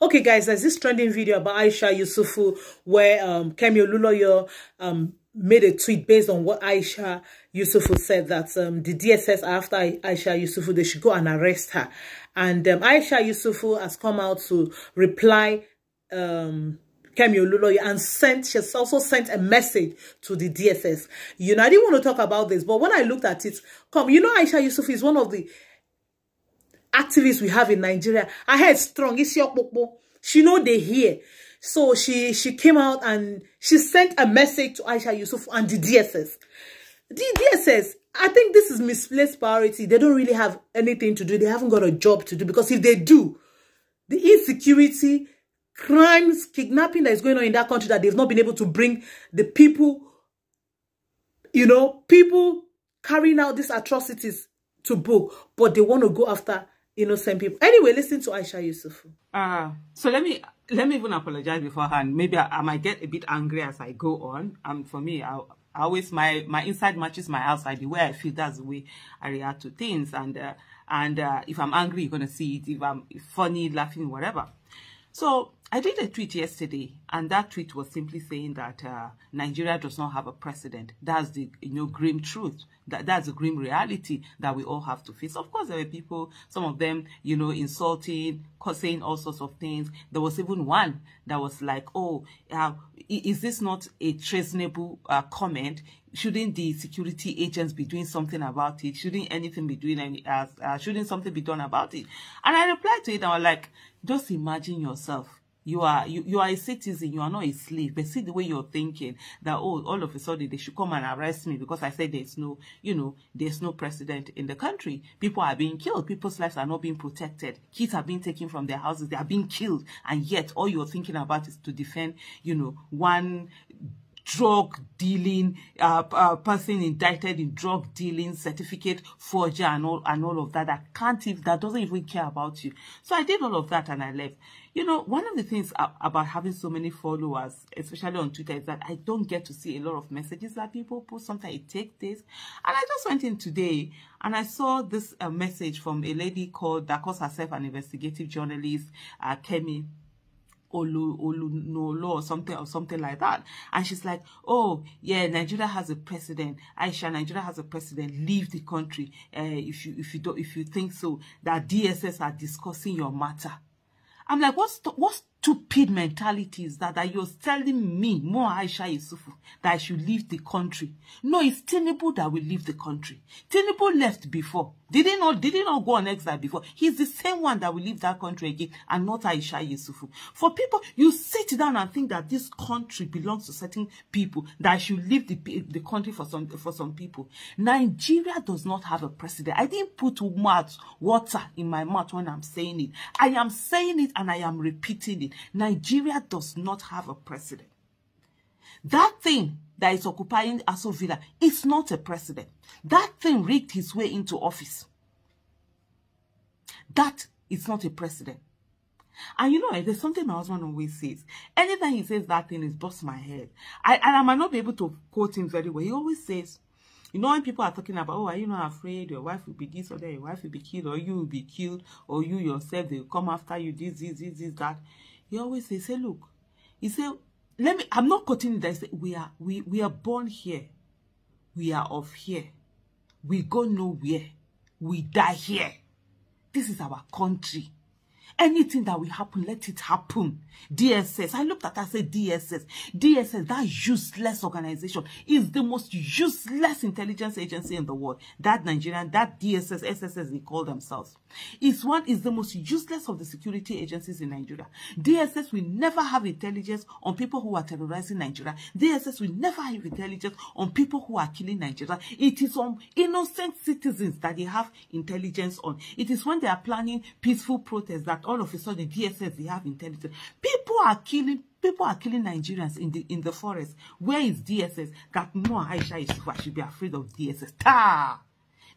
Okay, guys, there's this trending video about Aisha Yesufu where um, Kemi Olunloyo um, made a tweet based on what Aisha Yesufu said that um, the DSS after Aisha Yesufu, they should go and arrest her. And um, Aisha Yesufu has come out to reply um, Kemi Olunloyo and sent, she has also sent a message to the DSS. You know, I didn't want to talk about this, but when I looked at it, come, you know, Aisha Yesufu is one of the activists we have in Nigeria. I heard strong. It's your popo. She know they hear. So she she came out and she sent a message to Aisha Yusuf and the DSS. The DSS, I think this is misplaced priority. They don't really have anything to do. They haven't got a job to do because if they do, the insecurity, crimes, kidnapping that is going on in that country that they've not been able to bring the people, you know, people carrying out these atrocities to book, but they want to go after innocent people. Anyway, listen to Aisha Yusuf. Uh, so let me let me even apologize beforehand. Maybe I, I might get a bit angry as I go on. Um, for me, I, I always my my inside matches my outside. The way I feel, that's the way I react to things. And uh, and uh, if I'm angry, you're gonna see it. If I'm funny, laughing, whatever. So I did a tweet yesterday, and that tweet was simply saying that uh, Nigeria does not have a president. That's the you know grim truth. That that's the grim reality that we all have to face. Of course, there were people, some of them, you know, insulting, saying all sorts of things. There was even one that was like, "Oh, uh, is this not a treasonable uh, comment? Shouldn't the security agents be doing something about it? Shouldn't anything be doing any? Uh, uh, shouldn't something be done about it?" And I replied to it, and I was like, "Just imagine yourself." You are you, you are a citizen you are not a slave. But see the way you're thinking that oh all of a sudden they should come and arrest me because i said there's no you know there's no precedent in the country. People are being killed. People's lives are not being protected. Kids are being taken from their houses. They are being killed. And yet all you're thinking about is to defend you know one drug dealing uh, uh, person indicted in drug dealing certificate forger and all and all of that that can't even that doesn't even care about you. So i did all of that and i left. You know one of the things about having so many followers especially on twitter is that i don't get to see a lot of messages that people post sometimes it takes this and i just went in today and i saw this uh, message from a lady called that calls herself an investigative journalist uh, kemi Olu, Olu, no or something or something like that. And she's like, oh, yeah, Nigeria has a president. Aisha, Nigeria has a president. Leave the country. Uh, if you if you don't if you think so, that DSS are discussing your matter. I'm like, what's what's stupid mentality is that, that you're telling me, more Aisha Yesufu, that I should leave the country. No, it's Tinubu that will leave the country. Tinubu left before. Did he not, did he not go on exile before? He's the same one that will leave that country again and not Aisha Yesufu. For people, you sit down and think that this country belongs to certain people, that I should leave the, the country for some, for some people. Nigeria does not have a president. I didn't put mouth, water in my mouth when I'm saying it. I am saying it and I am repeating it. Nigeria does not have a president. That thing that is occupying Aso Villa is not a president. That thing rigged his way into office. That is not a president. And you know, there's something my husband always says. Anytime he says that thing, it busts my head. I, and I might not be able to quote him very well. He always says, you know, when people are talking about, oh, are you not afraid your wife will be this or that, your wife will be killed, or you will be killed, or you yourself, they will come after you, this, this, this, this, that he always say, say, look, he said, let me, I'm not that. Say, we are, we, we are born here. We are of here. We go nowhere. We die here. This is our country. Anything that will happen, let it happen. DSS. I looked at I said DSS. DSS, that useless organization, is the most useless intelligence agency in the world. That Nigerian, that DSS, SSS, they call themselves. Is one is the most useless of the security agencies in Nigeria. DSS will never have intelligence on people who are terrorizing Nigeria. DSS will never have intelligence on people who are killing Nigeria. It is on innocent citizens that they have intelligence on. It is when they are planning peaceful protests that all of a sudden DSS they have intelligence. People are killing people are killing Nigerians in the in the forest. Where is DSS? That more Aisha is I should be afraid of DSS. Ta!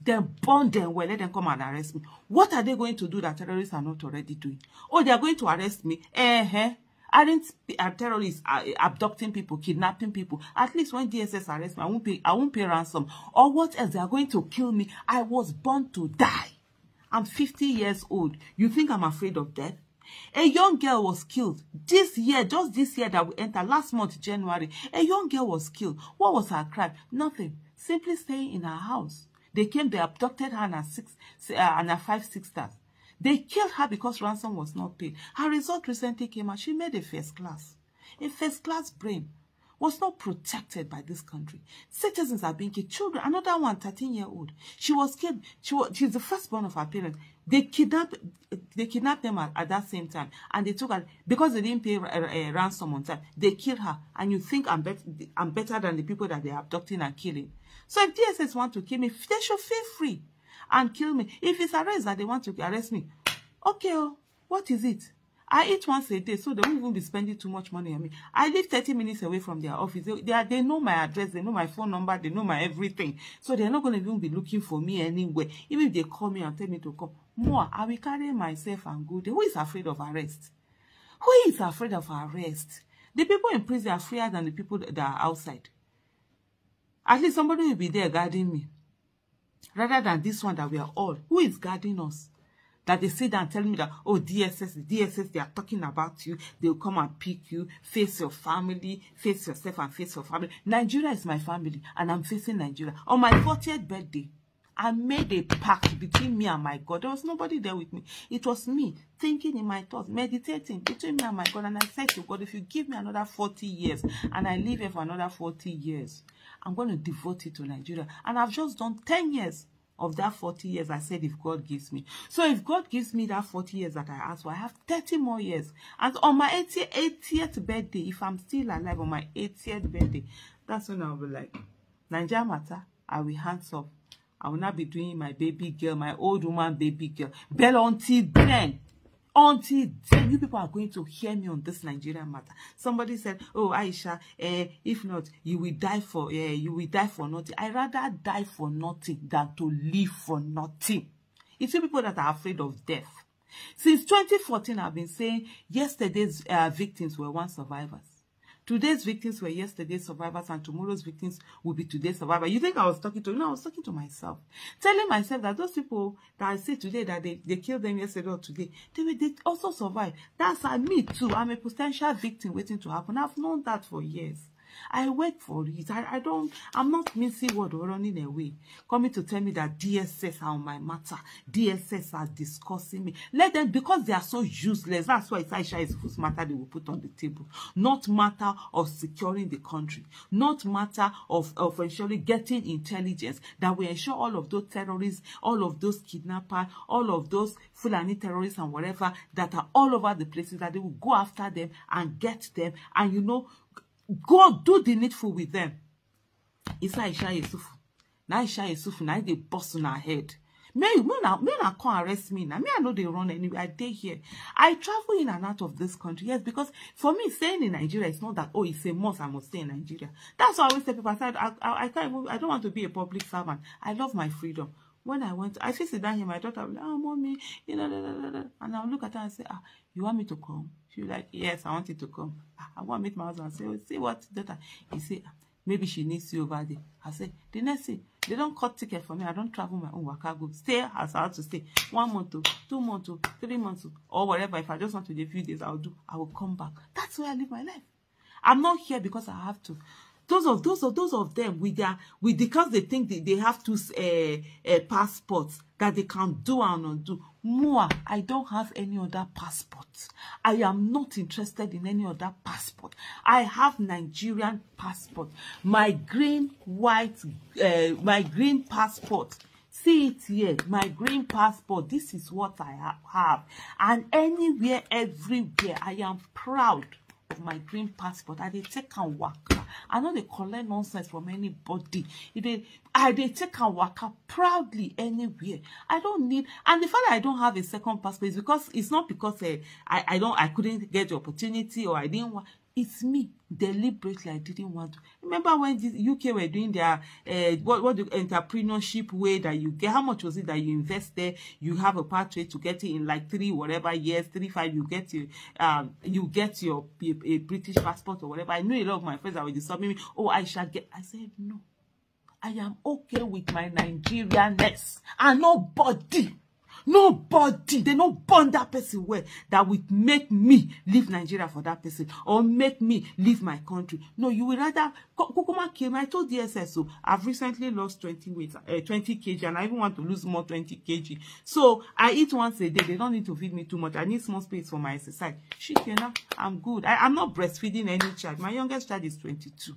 Then burn them well, let them come and arrest me. What are they going to do that terrorists are not already doing? Oh, they are going to arrest me. Eh, eh. Aren't uh, terrorists uh, abducting people, kidnapping people? At least when DSS arrest me, I won't pay. I won't pay ransom. Or what else? They are going to kill me. I was born to die. I'm 50 years old. You think I'm afraid of death? A young girl was killed this year, just this year that we entered, last month, January. A young girl was killed. What was her crime? Nothing. Simply staying in her house. They came, they abducted her and her, six, uh, and her five sisters. They killed her because ransom was not paid. Her result recently came out. She made a first class. A first class brain was not protected by this country. Citizens are being killed. Children, another one, 13 year old. She was killed. She was, she's the firstborn of her parents. They kidnapped, they kidnapped them at, at that same time. And they took her, because they didn't pay a, a, a ransom on time, they killed her. And you think I'm, bet, I'm better than the people that they're abducting and killing. So if DSS want to kill me, they should feel free and kill me. If it's arrest that they want to arrest me, okay, oh, what is it? I eat once a day, so they won't even be spending too much money on me. I live 30 minutes away from their office. They, they, are, they know my address, they know my phone number, they know my everything. So they're not going to even be looking for me anywhere. Even if they call me and tell me to come. More, I will carry myself and go there. Who is afraid of arrest? Who is afraid of arrest? The people in prison are freer than the people that are outside. At least somebody will be there guarding me. Rather than this one that we are all. Who is guarding us? That they sit down and tell me that, oh, DSS, DSS, they are talking about you. They'll come and pick you, face your family, face yourself and face your family. Nigeria is my family and I'm facing Nigeria. On my 40th birthday, I made a pact between me and my God. There was nobody there with me. It was me thinking in my thoughts, meditating between me and my God. And I said to God, if you give me another 40 years and I live here for another 40 years, I'm going to devote it to Nigeria. And I've just done 10 years of that 40 years I said if God gives me. So if God gives me that 40 years that I asked for, I have 30 more years. And on my 80, 80th birthday, if I'm still alive on my 80th birthday, that's when I'll be like, Nigeria matter, I will hands off. I will not be doing my baby girl, my old woman baby girl. But until then, until then you people are going to hear me on this Nigerian matter. Somebody said, oh, Aisha, eh, if not, you will die for, eh, you will die for nothing. I rather die for nothing than to live for nothing. It's you people that are afraid of death. Since 2014, I've been saying yesterday's uh, victims were once survivors. Today's victims were yesterday's survivors and tomorrow's victims will be today's survivor. You think I was talking to you? No, I was talking to myself. Telling myself that those people that I say today that they, they killed them yesterday or today, they will they also survive. That's uh, me too. I'm a potential victim waiting to happen. I've known that for years. I work for it. I, I don't, I'm not missing word or running away. Coming to tell me that DSS are on my matter. DSS are discussing me. Let them, because they are so useless. That's why it's Aisha is whose matter they will put on the table. Not matter of securing the country. Not matter of, of ensuring getting intelligence that will ensure all of those terrorists, all of those kidnappers, all of those Fulani terrorists and whatever that are all over the places that they will go after them and get them and you know God do the needful with them. It's Aisha Yusufu. Now Aisha now they bust on her head. May me na me na come arrest me now. Me I know they run anywhere. I dey here. I travel in and out of this country. Yes, because for me staying in Nigeria, it's not that oh it's a must. I must stay in Nigeria. That's why I always tell people. I said I, I, I can't. Even, I don't want to be a public servant. I love my freedom. When I went, I sit down here. My daughter like, oh mommy, you know, da, da, da, da. and I'll look at her and say, ah, you want me to come? She was like, yes, I want you to come. Ah, I want to meet my husband. I say, oh, see what daughter? He say, maybe she needs you over there. I say, the next thing, they don't cut ticket for me. I don't travel my own waka go. Stay as I have to stay. One month, to, two months, to, three months, to, or whatever. If I just want to do a few days, I'll do. I will come back. That's where I live my life. I'm not here because I have to those of those of those of them with their with because they think they, they have two uh, uh, passports that they can do and undo. More i don't have any other passport. I am not interested in any other passport. I have nigerian passport. My green white uh, my green passport. See it here. My green passport. This is what i ha have. And anywhere everywhere i am proud my green passport. I dey take am waka. I no dey collect nonsense from anybody. E i dey take am waka proudly anywhere. I don't need and the fact that i don't have a second passport is because it's not because uh, i i don't i couldn't get the opportunity or i didn't want it's me deliberately i didn't want to. Remember when the uk were doing their uh, what what the entrepreneurship way that you get how much was it that you invest there you have a pathway to get it in like three whatever years three five you get your um you get your a, a british passport or whatever. I know a lot of my friends that were disturbing me. Oh i shall get i said no. I am okay with my nigerianness. And nobody nobody they no born that person well that would make me leave nigeria for that person or make me leave my country. No you will rather kukuma kill me i told dss so i've recently lost 20 weight uh, 20 kg and i even want to lose more 20 kg. So i eat once a day they don't need to feed me too much. I need small space for my exercise. You know i'm good. I, i'm not breastfeeding any child. My youngest child is 22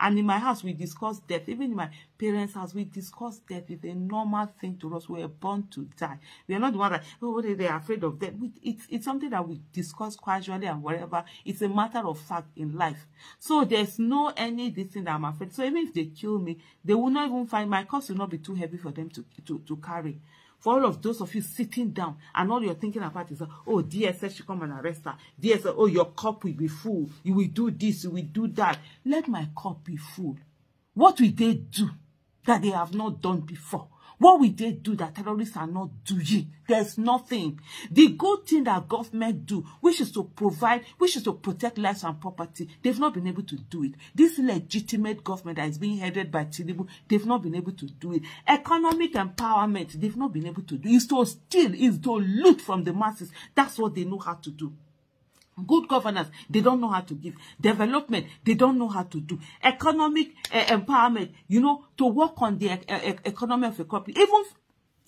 And in my house, we discuss death. Even in my parents' house, we discuss death. It's a normal thing to us. We are born to die. We are not the one that, oh, they, are afraid of death. It's, it's something that we discuss casually and whatever. It's a matter of fact in life. So there's no any this thing that I'm afraid. So even if they kill me, they will not even find my cost will not be too heavy for them to, to, to carry for all of those of you sitting down and all you're thinking about is oh DSS should come and arrest her. DSS oh your cup will be full. You will do this you will do that. Let my cup be full. What will they do that they have not done before What will they do that terrorists are not doing? There's nothing. The good thing that government do, which is to provide, which is to protect lives and property, they've not been able to do it. This legitimate government that is being headed by Tinubu, they've not been able to do it. Economic empowerment, they've not been able to do. It's to steal, it's to loot from the masses. That's what they know how to do. Good governance, they don't know how to give. Development, they don't know how to do. Economic uh, empowerment, you know, to work on the uh, economy of a country. Even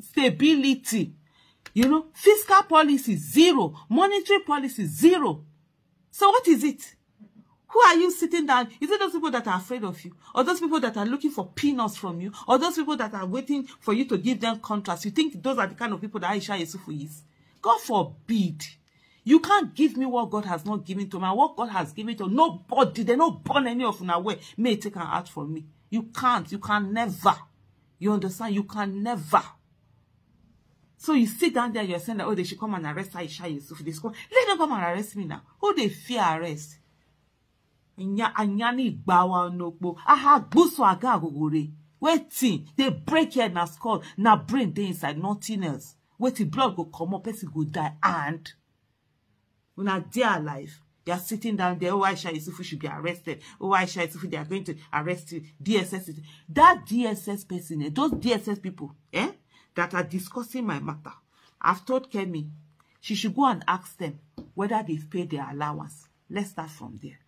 stability, you know, fiscal policy, zero. Monetary policy, zero. So what is it? Who are you sitting down? Is it those people that are afraid of you? Or those people that are looking for peanuts from you? Or those people that are waiting for you to give them contracts? You think those are the kind of people that Aisha Yesufu is? God forbid. You can't give me what God has not given to me. what God has given to nobody. They not born any of una way. May take an out from me. You can't. You can never. You understand? You can never. So you sit down there, you're saying that, oh, they should come and arrest Aisha Yusuf. They should. Let them come and arrest me now. Who they fear arrest? Anyani bawa nokbo. Aha, buso aga agogore. Waiting. They break here na skull. Na brain dey inside. Nothing else. Waiting. Blood go come up. Person go die. And when are they alive they are sitting down there oh Aisha Yusufu should be arrested. Oh Aisha Yusufu they are going to arrest you. DSS that DSS person eh, those DSS people eh that are discussing my matter I've told Kemi she should go and ask them whether they've paid their allowance. Let's start from there